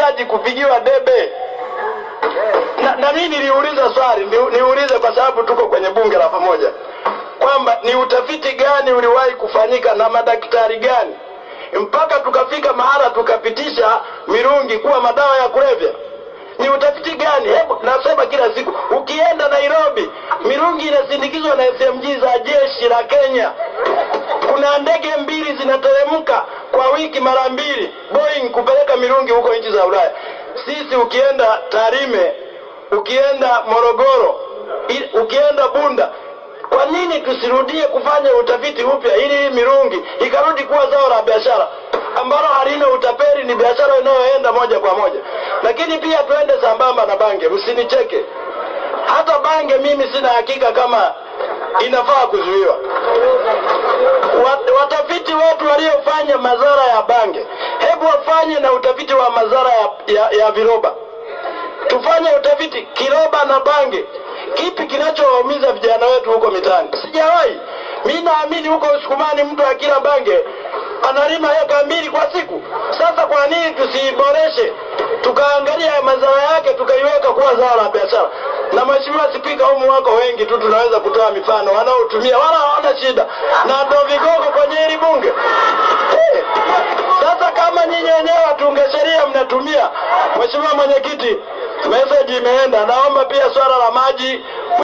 wanahitaji kupigiwa debe. Na, na mimi niliuliza swali ni, niulize kwa sababu tuko kwenye bunge la pamoja. Kwamba ni utafiti gani uliwahi kufanyika na madaktari gani? Mpaka tukafika mahala tukapitisha mirungi kuwa madawa ya kulevya. Ni utafiti gani? Hebu nasema kila siku. Ukienda nairobi mirungi inasindikizwa na smg za jeshi la kenya kuna ndege mbili zinateremka kwa wiki mara mbili. Boeing kupeleka mirungi huko nchi za ulaya. Sisi ukienda tarime ukienda morogoro ukienda bunda kwa nini tusirudie kufanya utafiti upya ili hii mirungi ikarudi kuwa zao la biashara? Ambalo halina utapeli ni biashara inayoenda moja kwa moja. Lakini pia tuende sambamba na bange msinicheke hata bange mimi sina hakika kama inafaa kuzuiwa waliofanya madhara ya bange. Hebu wafanye na utafiti wa madhara ya, ya, ya viroba. Tufanye utafiti kiroba na bange. Kipi kinachowaumiza vijana wetu huko mitaani? Sijawahi. Mi naamini huko usukumani mtu akila bange analima heka mbili kwa siku. Sasa kwa nini tusiiboreshe? Tukaangalia madhara yake tukaiweka kuwa zao la biashara. Na mheshimiwa spika humu wako wengi tu tunaweza kutoa mifano wanaotumia. Wala hawana shida. Na ndo vigogo kwenye hili bunge Sasa kama nyinyi wenyewe watunga sheria mnatumia mheshimiwa mwenyekiti meseji imeenda. Naomba pia swala la maji